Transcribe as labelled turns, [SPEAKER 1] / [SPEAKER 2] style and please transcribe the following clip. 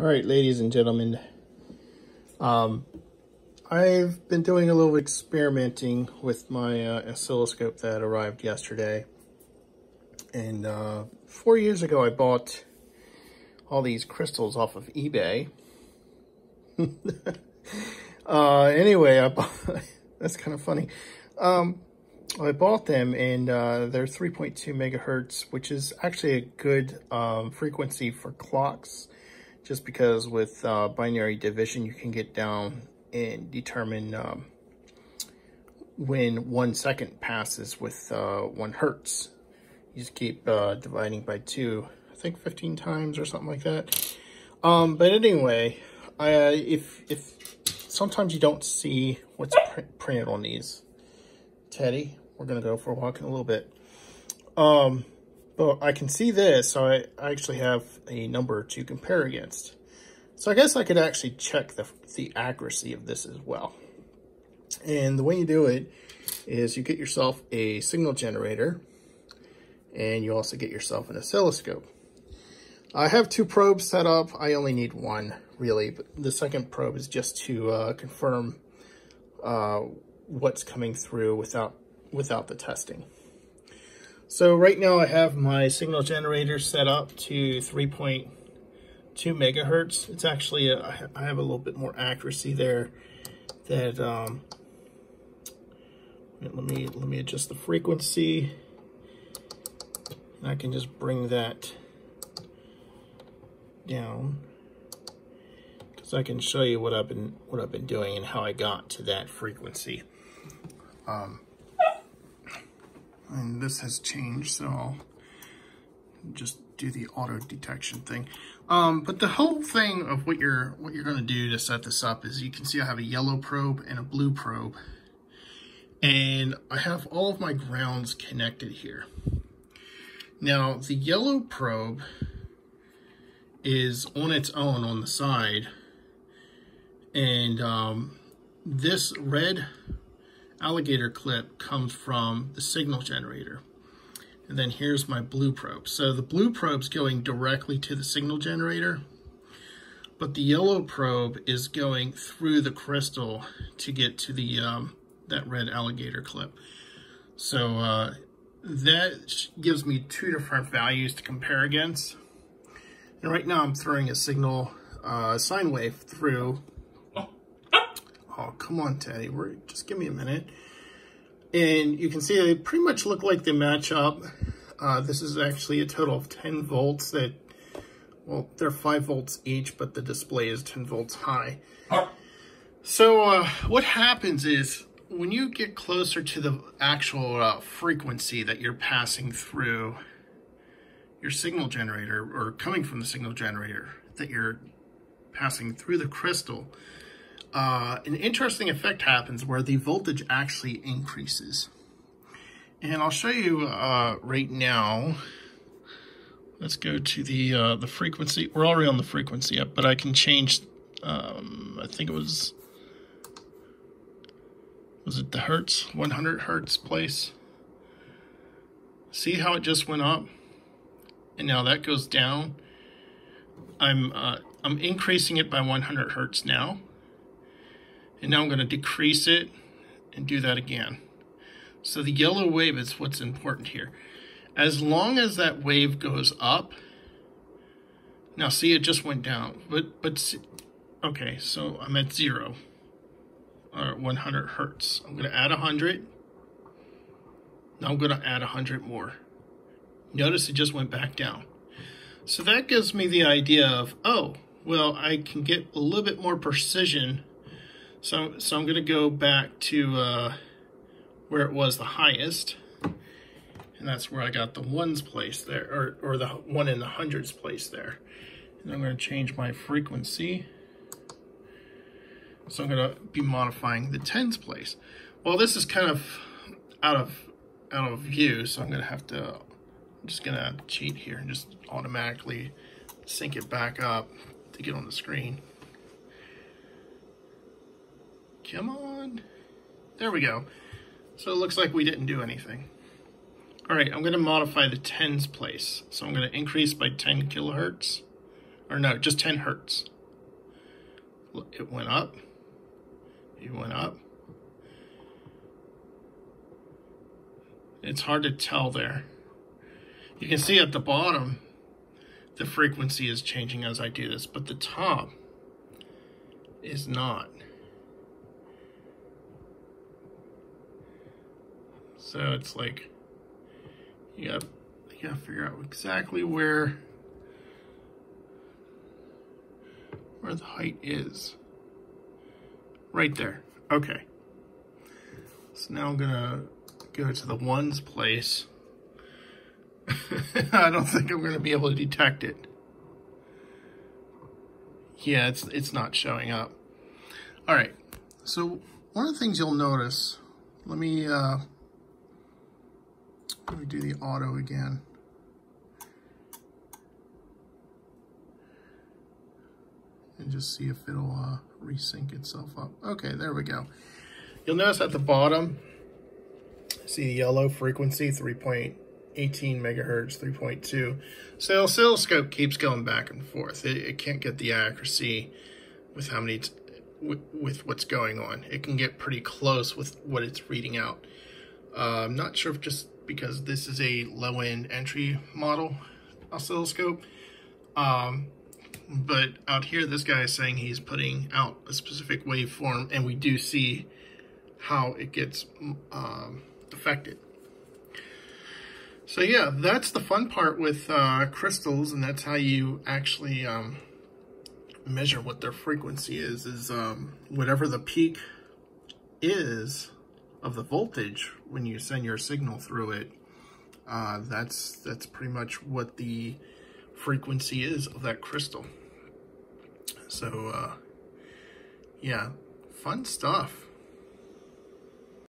[SPEAKER 1] All right, ladies and gentlemen, um, I've been doing a little experimenting with my uh, oscilloscope that arrived yesterday. And uh, four years ago, I bought all these crystals off of eBay. uh, anyway, I bought, that's kind of funny. Um, I bought them and uh, they're 3.2 megahertz, which is actually a good um, frequency for clocks just because with uh, binary division, you can get down and determine um, when one second passes with uh, one hertz. You just keep uh, dividing by two, I think 15 times or something like that. Um, but anyway, I, if, if sometimes you don't see what's pr printed on these, Teddy, we're going to go for a walk in a little bit. Um, but I can see this, so I, actually have a number to compare against. So I guess I could actually check the, the accuracy of this as well. And the way you do it is you get yourself a signal generator and you also get yourself an oscilloscope. I have two probes set up. I only need one, really. But the second probe is just to uh, confirm uh, what's coming through without, without the testing. So right now I have my signal generator set up to 3.2 megahertz. It's actually, a, I have a little bit more accuracy there that, um, let me, let me adjust the frequency. I can just bring that down because I can show you what I've been, what I've been doing and how I got to that frequency. Um, and this has changed, so I'll just do the auto detection thing. Um, but the whole thing of what you're what you're going to do to set this up is you can see I have a yellow probe and a blue probe. And I have all of my grounds connected here. Now, the yellow probe is on its own on the side. And um, this red alligator clip comes from the signal generator. And then here's my blue probe. So the blue probe's going directly to the signal generator, but the yellow probe is going through the crystal to get to the um, that red alligator clip. So uh, that gives me two different values to compare against. And right now I'm throwing a signal uh, sine wave through Oh, come on, Teddy. We're, just give me a minute. And you can see they pretty much look like they match up. Uh, this is actually a total of 10 volts that, well, they're 5 volts each, but the display is 10 volts high. So uh, what happens is when you get closer to the actual uh, frequency that you're passing through your signal generator or coming from the signal generator that you're passing through the crystal, uh, an interesting effect happens where the voltage actually increases. And I'll show you uh, right now. Let's go to the uh, the frequency. We're already on the frequency up, but I can change. Um, I think it was was it the hertz 100 hertz place. See how it just went up, and now that goes down. I'm uh, I'm increasing it by 100 hertz now. And now I'm going to decrease it and do that again. So the yellow wave is what's important here. As long as that wave goes up, now see it just went down, but, but okay, so I'm at zero or 100 hertz. I'm going to add 100. Now I'm going to add 100 more. Notice it just went back down. So that gives me the idea of, oh, well, I can get a little bit more precision so, so I'm going to go back to uh, where it was the highest. And that's where I got the ones place there, or, or the one in the hundreds place there. And I'm going to change my frequency. So I'm going to be modifying the tens place. Well, this is kind of out of out of view, so I'm going to have to, I'm just going to cheat here and just automatically sync it back up to get on the screen. Come on. There we go. So it looks like we didn't do anything. All right, I'm gonna modify the tens place. So I'm gonna increase by 10 kilohertz, or no, just 10 hertz. It went up, it went up. It's hard to tell there. You can see at the bottom, the frequency is changing as I do this, but the top is not. So it's like, you got you gotta figure out exactly where where the height is. Right there. Okay. So now I'm gonna go to the ones place. I don't think I'm gonna be able to detect it. Yeah, it's it's not showing up. All right. So one of the things you'll notice, let me uh, let me do the auto again. and just see if it'll uh, resync itself up. Okay, there we go. You'll notice at the bottom, see the yellow frequency, 3.18 megahertz, 3.2. So the oscilloscope keeps going back and forth. It, it can't get the accuracy with how many, with, with, what's going on. It can get pretty close with what it's reading out. Uh, I'm not sure if just because this is a low-end entry model oscilloscope, um, but out here, this guy is saying he's putting out a specific waveform, and we do see how it gets um, affected. So yeah, that's the fun part with uh, crystals, and that's how you actually um, measure what their frequency is, is um, whatever the peak is of the voltage when you send your signal through it, uh, that's, that's pretty much what the frequency is of that crystal. So, uh, yeah, fun stuff.